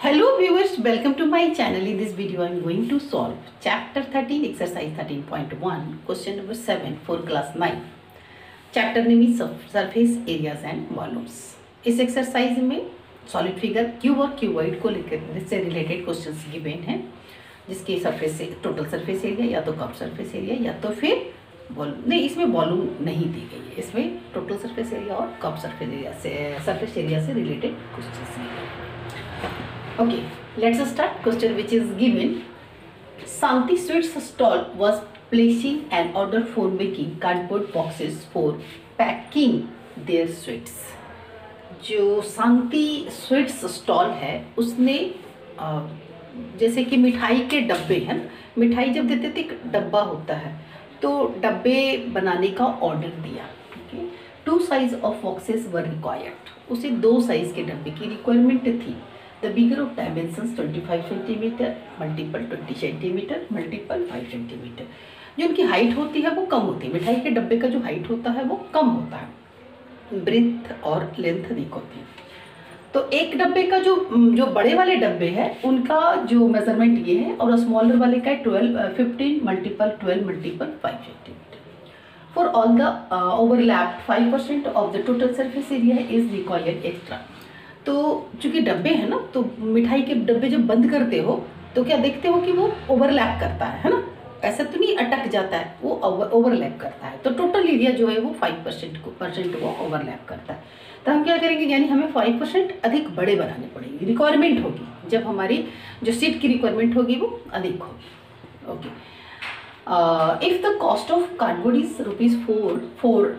Hello viewers, welcome to my channel. In this video, I am going to solve chapter 13, exercise 13.1, question number 7 for class 9. Chapter name is surface areas and volumes इस exercise में solid figure cube और cuboid को लेकर इससे related questions given हैं जिसके surface total surface area या तो कप सरफेस एरिया या तो फिर वॉल्यूम नहीं इसमें वॉल्यूम नहीं दी गई है इसमें टोटल सरफेस एरिया और कप सरफेस एरिया से सरफेस एरिया से रिलेटेड क्वेश्चन हैं Okay, let's start. Question which is given. Santi Sweets stall was placing an order for making cardboard boxes for packing their sweets. जो शांति sweets stall है उसने जैसे कि मिठाई के डब्बे हैं मिठाई जब देते थे डब्बा होता है तो डब्बे बनाने का ऑर्डर दिया two size of boxes were required उसे दो साइज़ के डब्बे की रिक्वायरमेंट थी the bigger of dimensions 25 centimetre multiple 20 centimetre multiple 5 centimetre जो उनकी हाइट होती है वो कम होती है। मिठाई के डब्बे का जो हाइट होता है वो कम होता है। ब्रेथ और लेंथ अधिक होती है। तो एक डब्बे का जो जो बड़े वाले डब्बे हैं, उनका जो मेज़रमेंट ये है और स्मॉलर वाले का है twelve fifteen multiple twelve multiple five centimetre for all the overlap five percent of the total surface area is required extra तो चूँकि डब्बे हैं ना तो मिठाई के डब्बे जब बंद करते हो तो क्या देखते हो कि वो ओवरलैप करता है है ना? ऐसा तो नहीं अटक जाता है, वो ओवरलैप करता है। तो टोटल एरिया जो है वो फाइव परसेंट को परसेंट वो ओवरलैप करता है। तो हम क्या करेंगे, यानी हमें फाइव परसेंट अधिक बड़े बनाने पड़ेंगे। रिक्वायरमेंट होगी, जब हमारी जो सीट की रिक्वायरमेंट होगी वो अधिक होगी। Okay if the cost of cardboard is rupees four four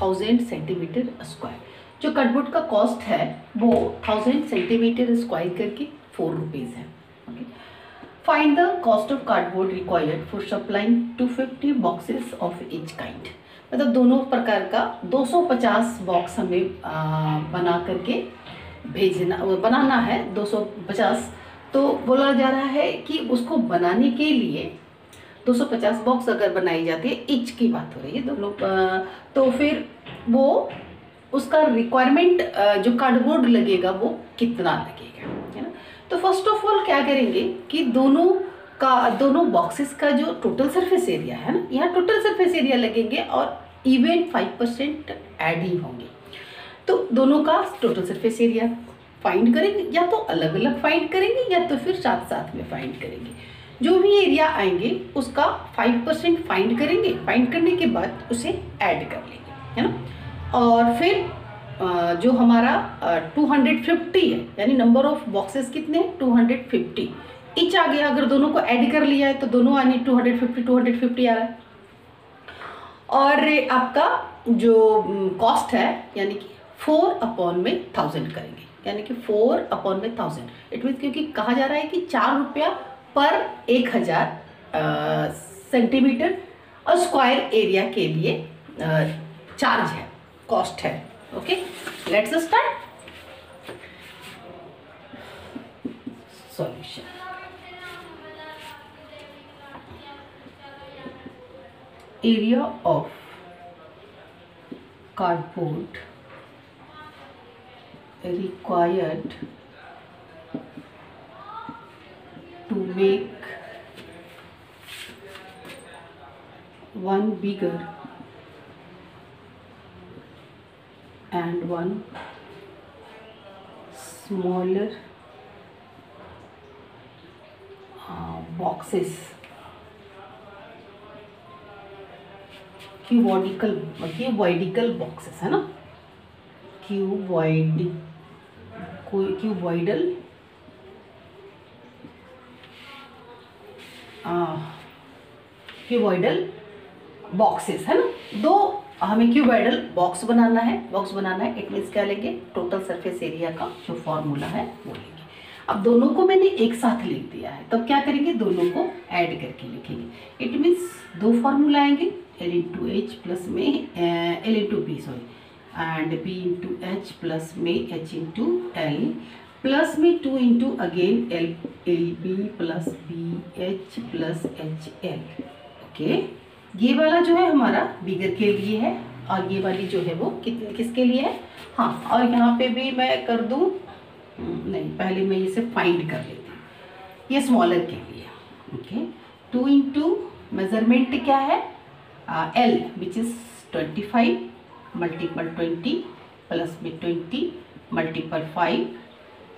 thousand centimetre square जो कार्डबोर्ड का कॉस्ट है, वो थाउज़ेंड सेंटीमीटर स्क्वायर करके फोर रुपीज़ है find the cost of cardboard required for supplying two fifty boxes of each kind मतलब दोनों प्रकार का 250 बॉक्स हमें बना करके भेजना, बनाना है 250 तो बोला जा रहा है कि उसको बनाने के लिए 250 बॉक्स अगर बनाई जाती है इच की बात हो रही है दोनों तो फिर वो उसका रिक्वायरमेंट जो कार्डबोर्ड लगेगा वो कितना लगेगा, है ना? तो फ़र्स्ट ऑफ़ ऑल क्या करेंगे कि दोनों का, दोनों बॉक्सेस का जो टोटल सरफेस एरिया है ना, यहाँ टोटल सरफेस एरिया लगेंगे और इवन फाइव परसेंट एड ही होंगे। तो दोनों का टोटल सरफेस एरिया फाइंड करेंगे, या तो अलग अलग फाइंड करेंगे, या तो फिर साथ साथ में फाइंड करेंगे। जो भी एरिया आएँगे, उसका फाइव परसेंट फाइंड करेंगे फाइंड करने के बाद उसे ऐड कर लेंगे, है ना? और फिर जो हमारा टू हंड्रेड फिफ्टी है, यानी नंबर ऑफ़ बॉक्सेस कितने हैं? टू हंड्रेड फिफ्टी इच आ गया, अगर दोनों को ऐड कर लिया है तो दोनों आने two hundred fifty two hundred fifty आ रहा है। और आपका जो कॉस्ट है, यानी कि फोर अपॉन में थाउज़ेंड करेंगे। यानी कि फोर अपॉन में थाउज़ेंड इट मीन्स क्योंकि कहा जा रहा है कि चार रुपया पर एक हज़ार सेंटीमीटर और स्क्वायर एरिया के लिए चार्ज है। कॉस्ट है okay? Let's start solution area of cardboard required to make one bigger and one smaller uh, boxes. Cuboidical cuboidical boxes है ना? क्यूबॉइड क्यूबॉइडल क्यूबॉइडल बॉक्सेस है ना? दो हमें क्यूबॉइडल बॉक्स बनाना है। बॉक्स बनाना है इट मीन्स क्या लेंगे? टोटल सरफेस एरिया का जो फॉर्मूला है, वो लेंगे। अब दोनों को मैंने एक साथ लिख दिया है। तब क्या करेंगे? दोनों को ऐड करके लिखेंगे। इट मीन्स दो फार्मूला आएँगे। L into H plus में L into B sorry and B into H plus में एच इंटू एल प्लस में two into again L L B plus B H plus H L okay ये वाला जो है हमारा बिगर के लिए है। और ये वाली जो है वो कितने किसके लिए है? हाँ और यहाँ पे भी मैं कर दूँ? नहीं, पहले मैं इसे फाइंड कर लेती हूँ। ये स्मॉलर के लिए ओके टू इंटू मेज़रमेंट क्या है? L which is twenty five multiple twenty plus में twenty multiple five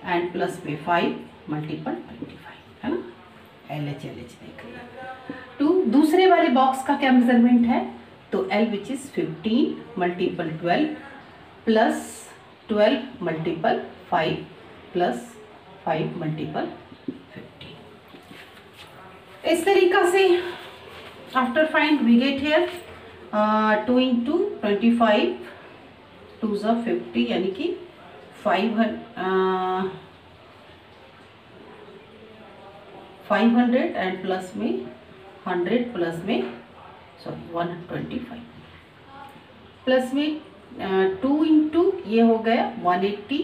and plus में फाइव मल्टीपल ट्वेंटी फाइव है ना? एल एच एल एच देख लिया टू दूसरे वाले बॉक्स का क्या मेज़रमेंट है? तो L which is fifteen multiple twelve plus twelve multiple five plus five multiple fifteen इस तरीका से after find we get here two into twenty five two ज़ा फिफ्टी यानी कि five five hundred and plus में hundred plus में sorry one twenty five plus में two into ये हो गया वन एट्टी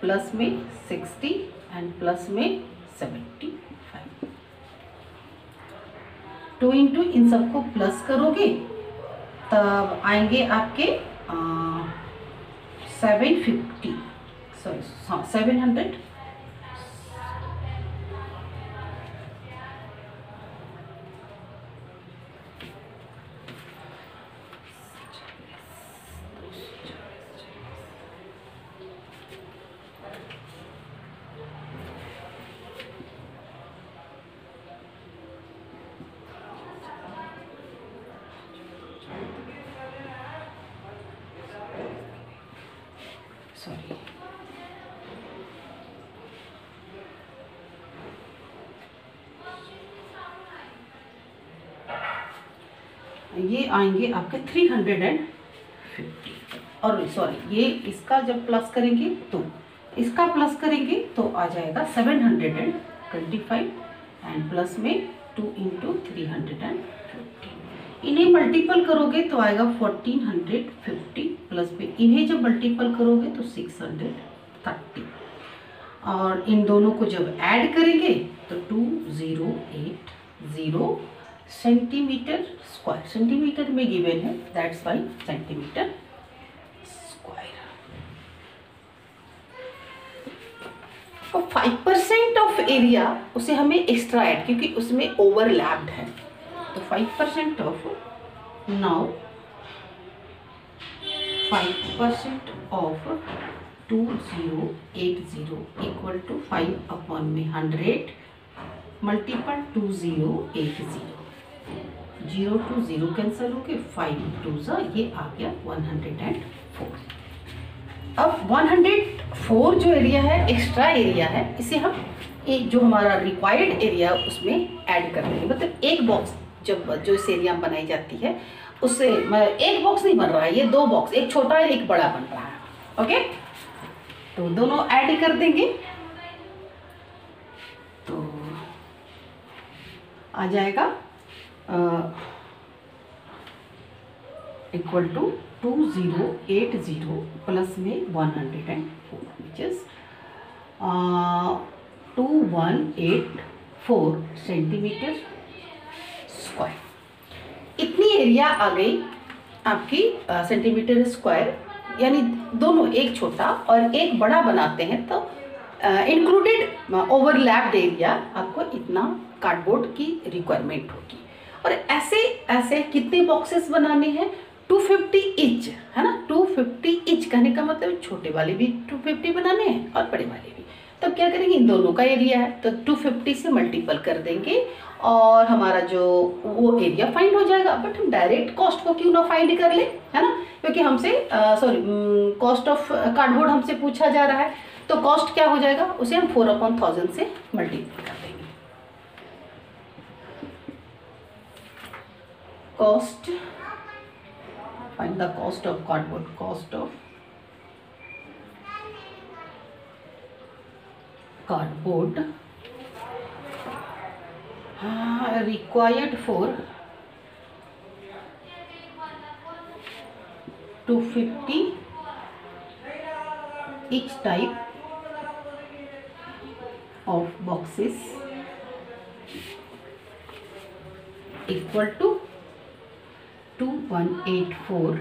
प्लस में सिक्सटी एंड प्लस में सेवेंटी फाइव टू इंटू इन सबको प्लस करोगे, तब आएँगे आपके seven fifty sorry seven hundred sorry ये आएँगे आपके थ्री हंड्रेड एंड फिफ्टी और सॉरी ये इसका जब प्लस करेंगे तो इसका प्लस करेंगे तो आ जाएगा seven hundred and twenty five and plus में two into three hundred and fifty इन्हें मल्टीपल करोगे तो आएगा फोर्टीन हंड्रेड फिफ्टी प्लस में। इन्हें जब मल्टीपल करोगे तो सिक्स हंड्रेड थर्टी और इन दोनों को जब ऐड करेंगे तो two zero eight zero centimetre square. Centimetre में गिवन है that's why centimetre square. Five percent of area उसे हमें एक्स्ट्रा ऐड क्योंकि उसमें ओवरलैप्ड है। तो five percent of now five percent of two zero eight zero equal to five upon में hundred multiple two zero eight zero zero two zero cancel हो गए five two ज़ा, ये आ गया वन हंड्रेड एंड फोर अब one hundred four जो area है एक्स्ट्रा एरिया है, इसे हम एक जो हमारा रिक्वायर्ड एरिया उसमें ऐड कर देंगे। मतलब एक बॉक्स जब, जो इस एरिया में बनाई जाती है, उससे एक बॉक्स नहीं बन रहा है, ये दो बॉक्स एक छोटा और एक बड़ा बन रहा है। ओके तो दोनों ऐड कर देंगे। तो आ जाएगा। Equal to two zero eight zero plus में one hundred and four which is two one eight four centimetre square इतनी एरिया आ गई आपकी सेंटीमीटर स्क्वायर यानी दोनों एक छोटा और एक बड़ा बनाते हैं तो इंक्लूडेड ओवरलैप्ड एरिया आपको इतना कार्डबोर्ड की रिक्वायरमेंट होगी। और ऐसे ऐसे कितने बॉक्सेस बनाने हैं? 250 इंच है ना? 250 इंच कहने का मतलब छोटे वाले भी 250 बनाने हैं और बड़े वाले भी। तब क्या करेंगे? इन दोनों का एरिया है। तो 250 से मल्टीपल कर देंगे और हमारा जो वो एरिया फाइंड हो जाएगा। बट हम डायरेक्ट कॉस्ट को क्यों ना फाइंड कर ले? है ना? क्योंकि हमसे सॉरी कॉस्ट ऑफ़ कार्डबोर्ड हमसे पूछा जा रहा है। तो कॉस्ट क्या हो जाएगा? उसे हम फोर अपॉन थाउज़ेंड से multiple cost. Find the cost of cardboard cost of cardboard. Uh, required for 250 each type of boxes equal to 2184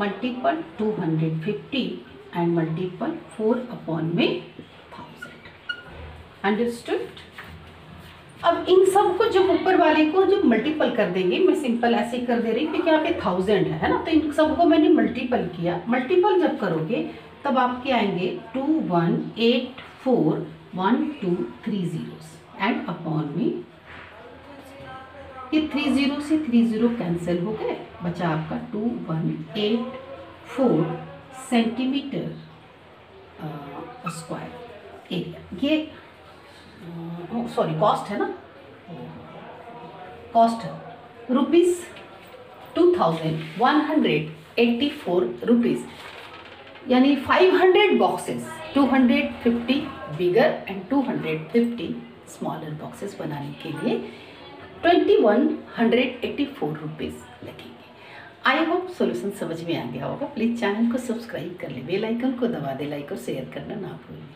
multiple 250 and multiple four upon में थाउज़ेंड अंडरस्टूड अब इन सबको जब ऊपर वाले को जब मल्टीपल कर देंगे, मैं सिंपल ऐसे ही कर दे रही हूँ क्योंकि यहाँ पे थाउज़ेंड है ना? तो इन सबको मैंने मल्टीपल किया। मल्टीपल जब करोगे, तब आपके आएँगे two one eight four one two three zero and upon में ये थ्री ज़ीरो से थ्री ज़ीरो कैंसिल हो गए। बचा आपका two one eight four centimetre square area ये सॉरी कॉस्ट है ना? Cost rupees two thousand one hundred eighty four rupees यानी five hundred boxes two hundred fifty bigger and two hundred fifty smaller boxes बनाने के लिए twenty one hundred eighty four rupees लगेंगे I hope solution समझ में आ गया होगा। Please channel को सब्सक्राइब कर ले बेल आइकन को दबा दे लाइक और शेयर करना ना भूलें।